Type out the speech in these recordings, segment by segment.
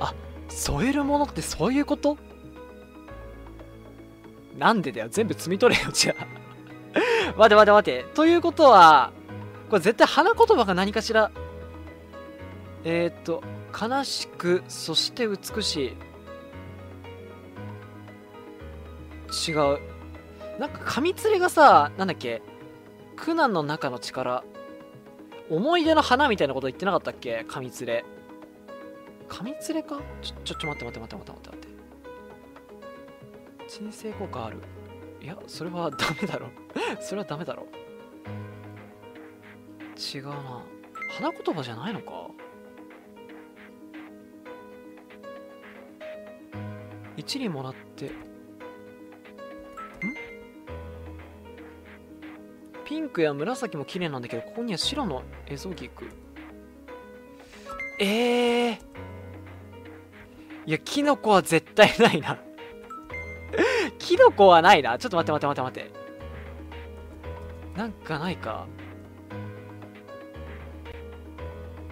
あ添えるものってそういうこと？なんでだよ？全部摘み取れよじゃあ。待て待て待て。ということはこれ絶対花言葉が何かしら？えー、っと悲しくそして美しい。違う。なんか紙連れがさなんだっけ？苦難の中の力。思い出の花みたいなこと言ってなかったっけ？紙連れ。紙連れか？ちょちょちょ待って待って待って待って待って鎮静効果ある。いやそれは ダメだろ。それはダメだろ。違うな。花言葉じゃないのか？一輪もらって。ん？ピンクや紫も綺麗なんだけどここには白のエゾギク。ええー、いやキノコは絶対ないな。キノコはないな。ちょっと待って待って待って待って。なんかないか。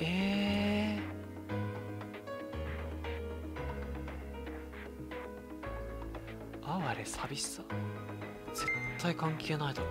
えー、哀れ寂しさ。絶対関係ないだろ。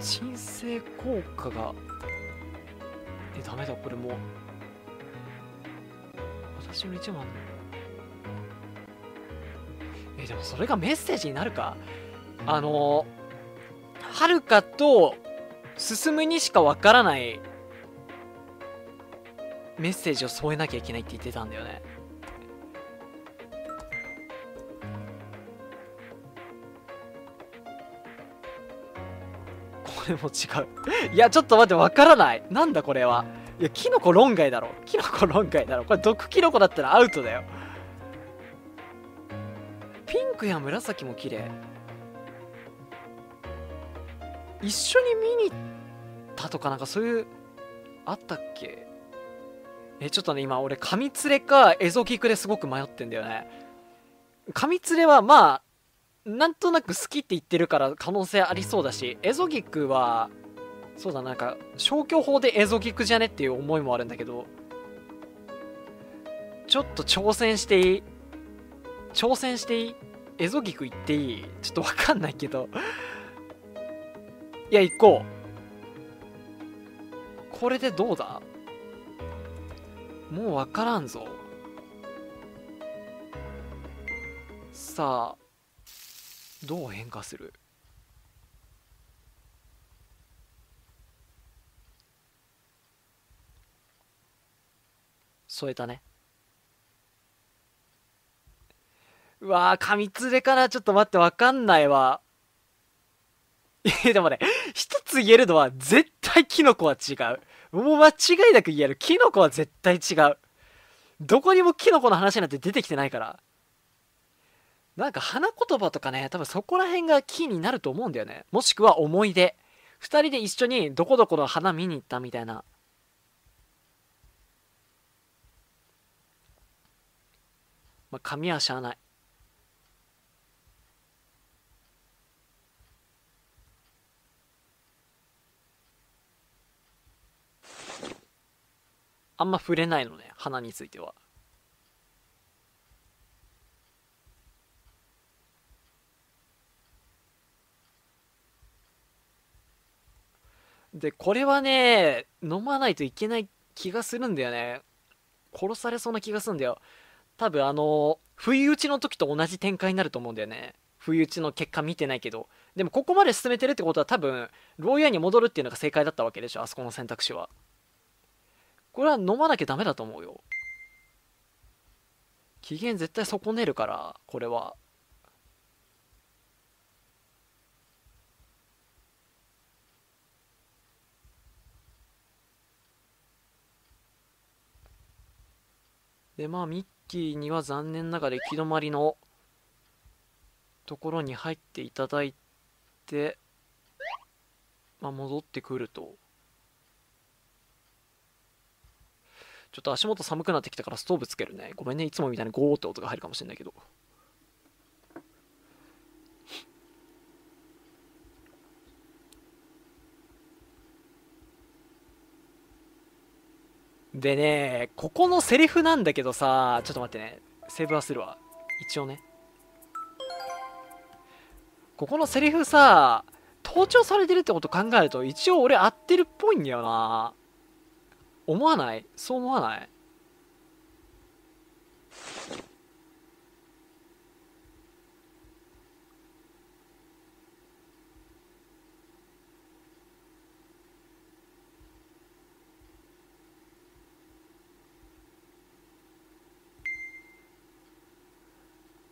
鎮静効果が。えダメだ。これもう。私の一番えでもそれがメッセージになるか？あのはるかと進むにしかわからないメッセージを添えなきゃいけないって言ってたんだよね。これも違う。いやちょっと待ってわからない。なんだこれは？いやキノコ論外だろ。キノコ論外だろ。これ毒キノコだったらアウトだよ。ピンクや紫も綺麗。一緒に見に行ったとかなんかそういうあったっけ？えちょっとね今俺紙連れかエゾギクですごく迷ってんだよね。紙連れはまあなんとなく好きって言ってるから可能性ありそうだしエゾギクはそうだなんか消去法でエゾギクじゃねっていう思いもあるんだけどちょっと挑戦していい？挑戦していい？エゾギク行っていい？ちょっとわかんないけど。いや行こう。これでどうだ？もうわからんぞ。さあどう変化する？添えたね。うわー紙連れかなちょっと待ってわかんないわ。えでもね一つ言えるのは絶対キノコは違う。もう間違いなく言える。キノコは絶対違う。どこにもキノコの話なんて出てきてないから。なんか花言葉とかね多分そこら辺がキーになると思うんだよね。もしくは思い出。2人で一緒にどこどこの花見に行ったみたいな。まあ紙はしゃあない。あんま触れないのね花については。でこれはね飲まないといけない気がするんだよね。殺されそうな気がするんだよ。多分あの不意打ちの時と同じ展開になると思うんだよね。不意打ちの結果見てないけど。でもここまで進めてるってことは多分牢屋に戻るっていうのが正解だったわけでしょあそこの選択肢は。これは飲まなきゃダメだと思うよ。機嫌絶対損ねるからこれは。でまあミッキーには残念ながら行き止まりのところに入っていただいて、まあ、戻ってくると。ちょっと足元寒くなってきたからストーブつけるね。ごめんね。いつもみたいにゴーって音が入るかもしれないけど。でね、ここのセリフなんだけどさ、ちょっと待ってね。セーブはするわ。一応ね。ここのセリフさ、盗聴されてるってこと考えると、一応俺合ってるっぽいんだよな。思わない？そう思わない？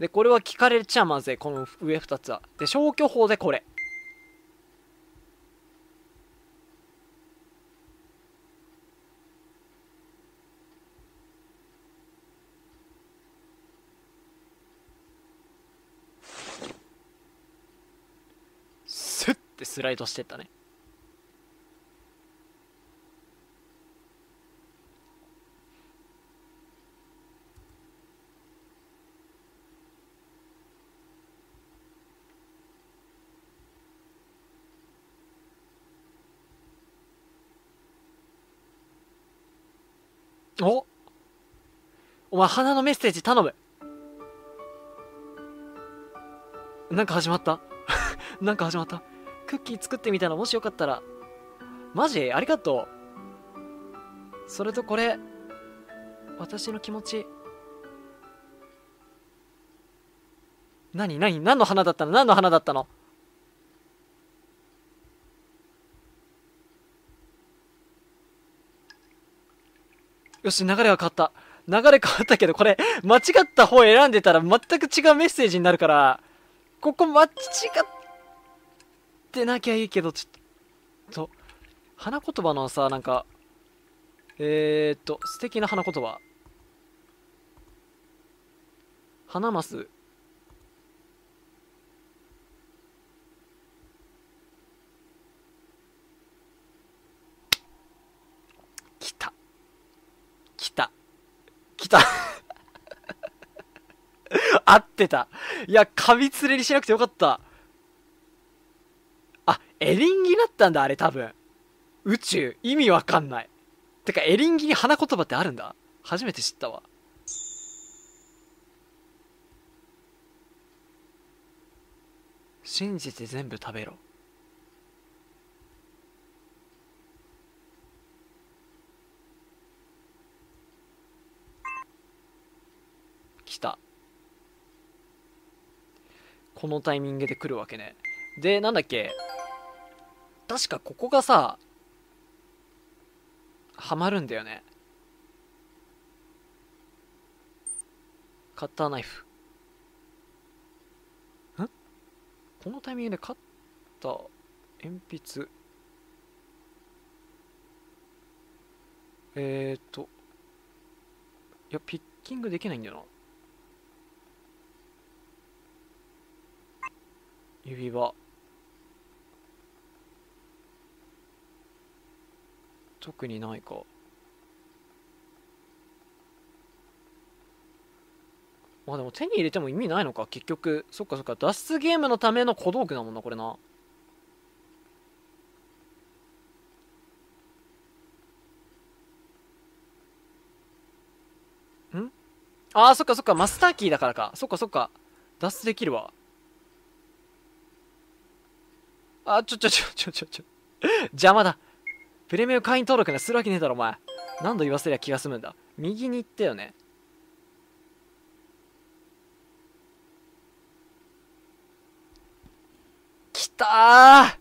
で、これは聞かれちゃまずい。この上2つは。で、消去法でこれ。スッてスライドしてったね。おお花のメッセージ頼む。なんか始まった？なんか始まった？クッキー作ってみたらもしよかったら。マジ？ありがとう。それとこれ。私の気持ち。何？何？何の花だったの？何の花だったの？よし、流れは変わった。流れ変わったけど、これ、間違った方選んでたら全く違うメッセージになるから、ここ間違ってなきゃいいけど、ちょっと、花言葉のさ、なんか、えー、っと、素敵な花言葉。花ます。来た。来た。来た。合ってた。いや、カビ連れにしなくてよかった。あ、エリンギだったんだ、あれ多分。宇宙、意味わかんない。てか、エリンギに花言葉ってあるんだ？初めて知ったわ。信じて全部食べろ。来た。このタイミングで来るわけね。で、なんだっけ確かここがさ、はまるんだよね。カッターナイフ。んこのタイミングでカッター、鉛筆。えーっと。いや、ピッキングできないんだよな。指輪。特にないか。まあでも手に入れても意味ないのか。結局そっかそっか。脱出ゲームのための小道具だもんなこれな。ん？ああそっかそっか。マスターキーだからか。そっかそっか。脱出できるわ。あ、ちょちょちょちょちょちょ。邪魔だ。プレミアム会員登録ねするわけねえだろ、お前。何度言わせりゃ気が済むんだ。右に行ったよね。きた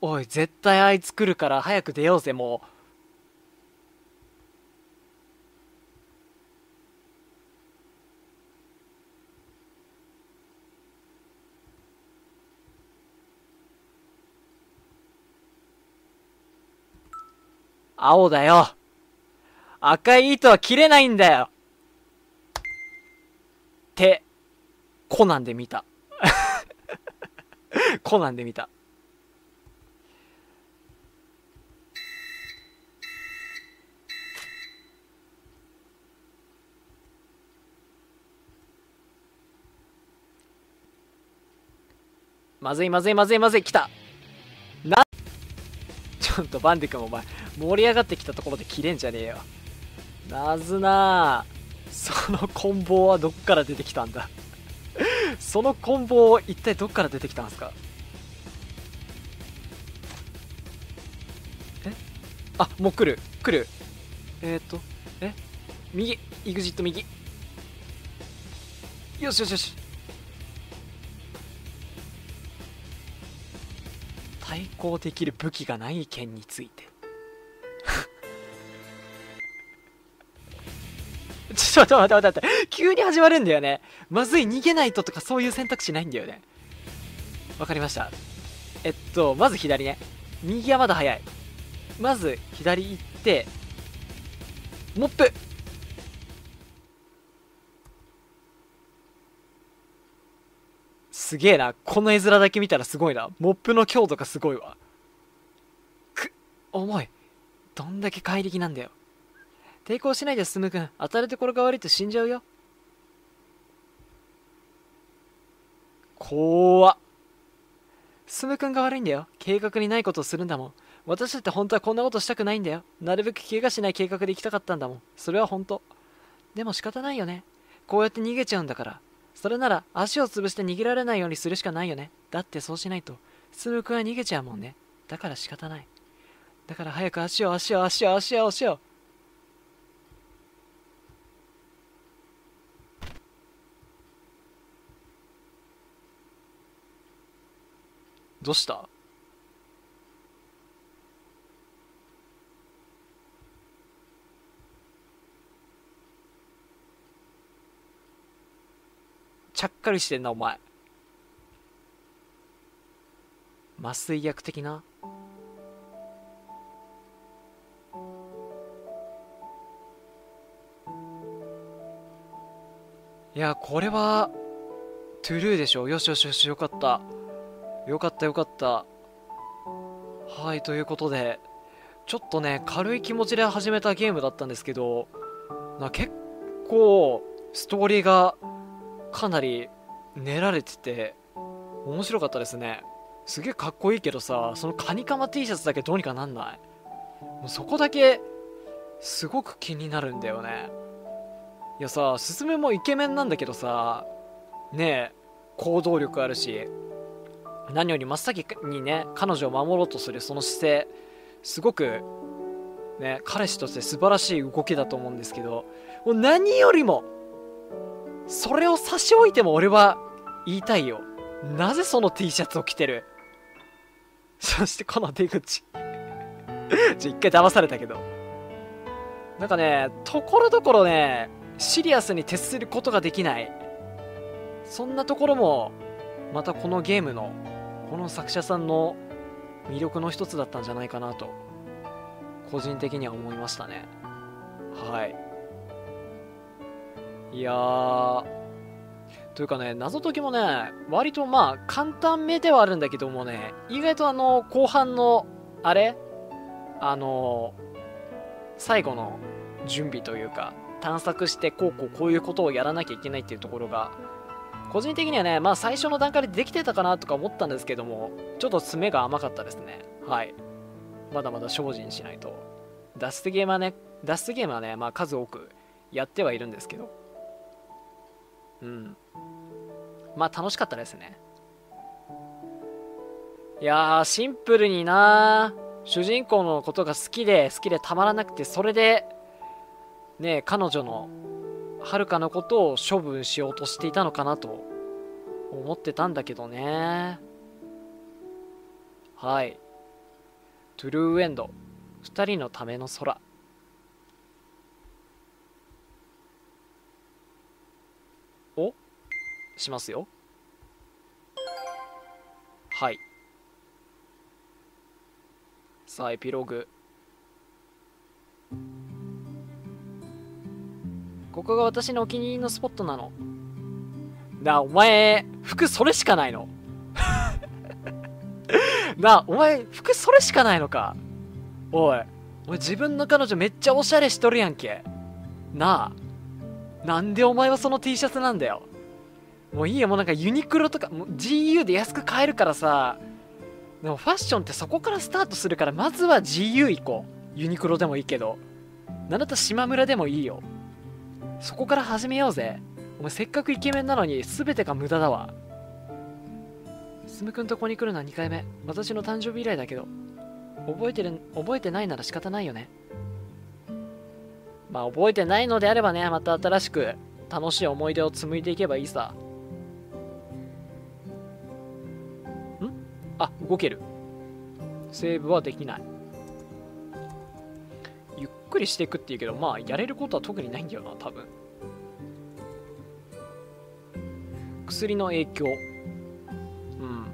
おい、絶対あいつ来るから早く出ようぜ、もう。青だよ。赤い糸は切れないんだよ。って、コナンで見た。コナンで見た。まずいまずいまずいまずい来たちょっとバンディ君お前盛り上がってきたところで切れんじゃねえよ。なずなその棍棒はどっから出てきたんだ？その棍棒一体どっから出てきたんですか？え？あもう来る来る。えっ、とえ？右 EXIT 右。よしよしよし。対抗できる武器がない件について。ちょっと待って待って待って。急に始まるんだよね。まずい逃げないととかそういう選択肢ないんだよね。わかりました。えっとまず左ね。右はまだ早い。まず左行ってモップ。すげえな。この絵面だけ見たらすごいな。モップの強度がすごいわ。く、重い。どんだけ怪力なんだよ。抵抗しないで進むくん。当たるところが悪いと死んじゃうよ。怖っ。進むくんが悪いんだよ。計画にないことをするんだもん。私だって本当はこんなことしたくないんだよ。なるべく怪我しない計画で行きたかったんだもん。それは本当。でも仕方ないよね。こうやって逃げちゃうんだから。それなら足を潰して逃げられないようにするしかないよね。だってそうしないと、スムクは逃げちゃうもんね。だから仕方ない。だから早く足を足を足を足を足を。どうした？ちゃっかりしてんなお前。麻酔薬的な？いやこれはトゥルーでしょ？よしよしよしよかった。よかったよかった。はいということでちょっとね軽い気持ちで始めたゲームだったんですけどな結構ストーリーがかなり練られてて面白かったですね。すげえかっこいいけどさそのカニカマ T シャツだけどうにかなんない？もうそこだけすごく気になるんだよね。いやさすすめもイケメンなんだけどさねえ行動力あるし何より真っ先にね彼女を守ろうとするその姿勢すごくね彼氏として素晴らしい動きだと思うんですけどもう何よりもそれを差し置いても俺は言いたいよ。なぜその T シャツを着てる？そしてこの出口ちょ、一回騙されたけど。なんかね、ところどころね、シリアスに徹することができない。そんなところも、またこのゲームの、この作者さんの魅力の一つだったんじゃないかなと、個人的には思いましたね。はい。いやー、というかね、謎解きもね、割とまあ、簡単めではあるんだけどもね、意外とあの、後半の、あれあの、最後の準備というか、探索してこうこうこういうことをやらなきゃいけないっていうところが、個人的にはね、まあ最初の段階でできてたかなとか思ったんですけども、ちょっと詰めが甘かったですね。はい。まだまだ精進しないと。脱出ゲームはね、脱出ゲームはね、まあ数多くやってはいるんですけど、うん。まあ楽しかったですね。いやーシンプルにな。主人公のことが好きで好きでたまらなくてそれでね彼女のはるかのことを処分しようとしていたのかなと思ってたんだけどね。はい。トゥルーエンド。2人のための空をしますよ。はい。さあエピローグ。ここが私のお気に入りのスポットなの。なあお前服それしかないの。なあお前服それしかないのか。おい俺自分の彼女めっちゃおしゃれしとるやんけ。なあなんでお前はその T シャツなんだよ。もういいよもうなんかユニクロとかも GU で安く買えるからさでもファッションってそこからスタートするからまずは GU 行こう。ユニクロでもいいけど。なんだったら島村でもいいよ。そこから始めようぜ。お前せっかくイケメンなのに全てが無駄だわ。すむくんとこに来るのは2回目。私の誕生日以来だけど。覚えてる覚えてないなら仕方ないよね。まあ覚えてないのであればねまた新しく楽しい思い出を紡いでいけばいいさ。あ動ける。セーブはできない。ゆっくりしていくっていうけどまあやれることは特にないんだよな多分。薬の影響。うん。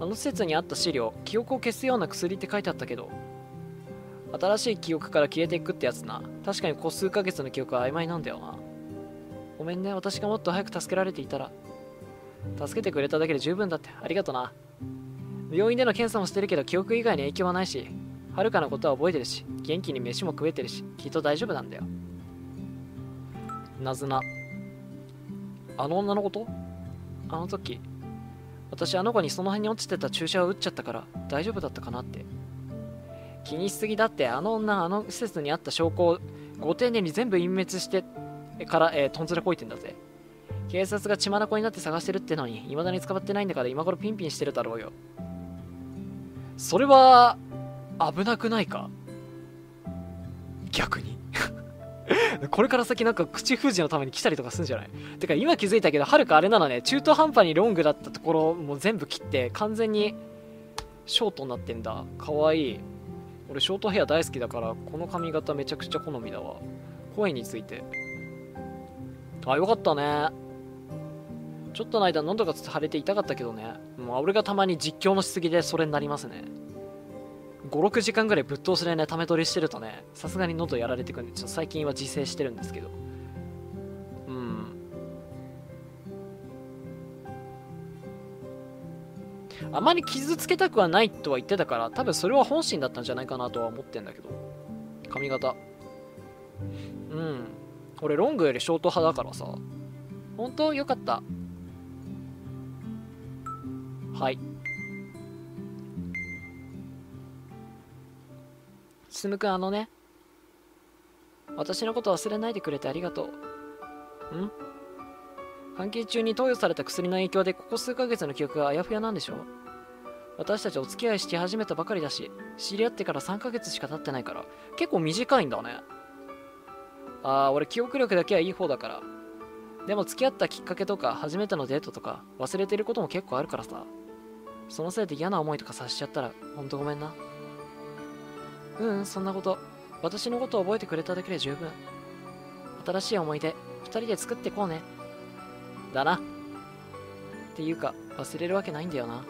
あの施設にあった資料記憶を消すような薬って書いてあったけど新しい記憶から消えていくってやつな。確かにこう数ヶ月の記憶は曖昧なんだよな。ごめんね私がもっと早く助けられていたら。助けてくれただけで十分だって。ありがとな。病院での検査もしてるけど記憶以外に影響はないしはるかのことは覚えてるし元気に飯も食えてるしきっと大丈夫なんだよ。なずな。あの女のこと？あの時私あの子にその辺に落ちてた注射を打っちゃったから大丈夫だったかなって。気にしすぎだってあの女あの施設にあった証拠をご丁寧に全部隠滅してから、えー、とんずらこいてんだぜ。警察が血眼になって探してるってのに未だに捕まってないんだから今頃ピンピンしてるだろうよ。それは危なくないか？逆に？これから先なんか口封じのために来たりとかするんじゃない？てか今気づいたけどはるかあれなのね。中途半端にロングだったところも全部切って完全にショートになってんだ。かわいい。俺ショートヘア大好きだからこの髪型めちゃくちゃ好みだわ。声について。あよかったね。ちょっとの間喉が腫れて痛かったけどね。もう俺がたまに実況のしすぎでそれになりますね。56時間ぐらいぶっ通しでねため取りしてるとねさすがに喉やられてくんでちょっと最近は自制してるんですけど。うん。あまり傷つけたくはないとは言ってたから多分それは本心だったんじゃないかなとは思ってんだけど。髪型。うん。俺ロングよりショート派だからさ。本当？よかった。はい。すむくんあのね。私のこと忘れないでくれてありがとう。ん？関係中に投与された薬の影響でここ数ヶ月の記憶があやふやなんでしょ私たちお付き合いして始めたばかりだし知り合ってから3ヶ月しか経ってないから結構短いんだね。ああ俺記憶力だけはいい方だから。でも付き合ったきっかけとか初めてのデートとか忘れてることも結構あるからさ。そのせいで嫌な思いとかさせちゃったらほんとごめんな。ううんそんなこと。私のことを覚えてくれただけで十分。新しい思い出二人で作ってこうね。だな。っていうか忘れるわけないんだよな。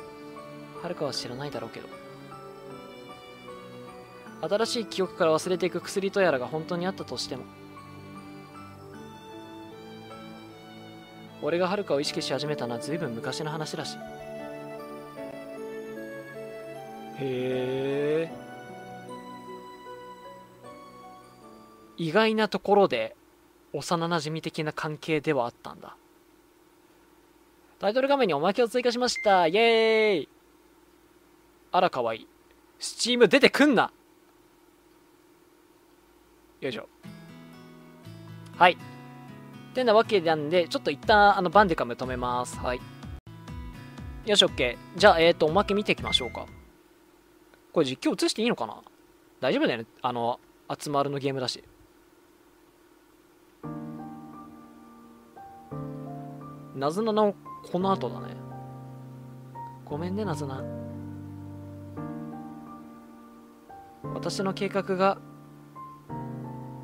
はるかは知らないだろうけど。新しい記憶から忘れていく薬とやらが本当にあったとしても。俺がはるかを意識し始めたのは随分昔の話だし。へえ意外なところで幼なじみ的な関係ではあったんだ。タイトル画面におまけを追加しました。イエーイ。あらかわいい。スチーム出てくんな。よいしょ。はい。てなわけなんでちょっと一旦あのバンデカム止めます。はい。よし OK じゃあえっ、ー、とおまけ見ていきましょうか。これ実況映していいのかな？大丈夫だよね？あの集まるのゲームだし。なずなのこの後だね。ごめんねなずな私の計画が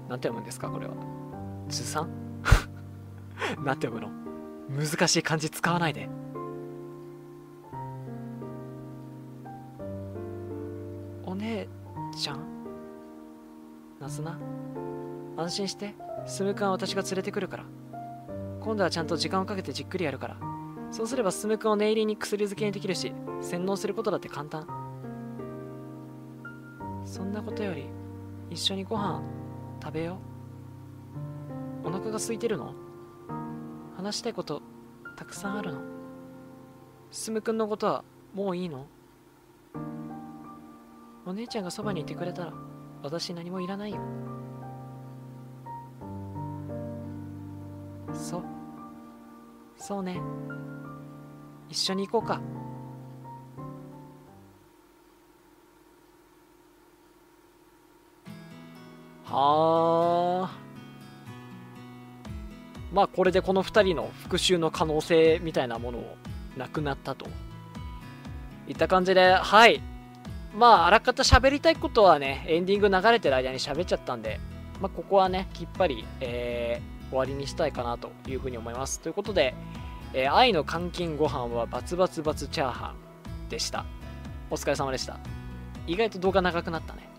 なんて読むんですかこれは。ずさんなんて読むの？難しい漢字使わないで。お姉ちゃん。なずな。安心して。スムくんは私が連れてくるから。今度はちゃんと時間をかけてじっくりやるから。そうすればスムくんを念入りに薬漬けにできるし洗脳することだって簡単。そんなことより一緒にご飯食べよう。お腹が空いてるの？話したいことたくさんあるの。進くんのことはもういいの？お姉ちゃんがそばにいてくれたら私何もいらないよ。そう。そうね。一緒に行こうか。はあ。まあこれでこの2人の復讐の可能性みたいなものをなくなったと。いった感じではい。まああらかた喋りたいことはねエンディング流れてる間に喋っちゃったんでまあここはねきっぱり、えー、終わりにしたいかなというふうに思います。ということで、えー、愛の監禁ご飯はバツバツバツチャーハンでした。お疲れ様でした。意外と動画長くなったね。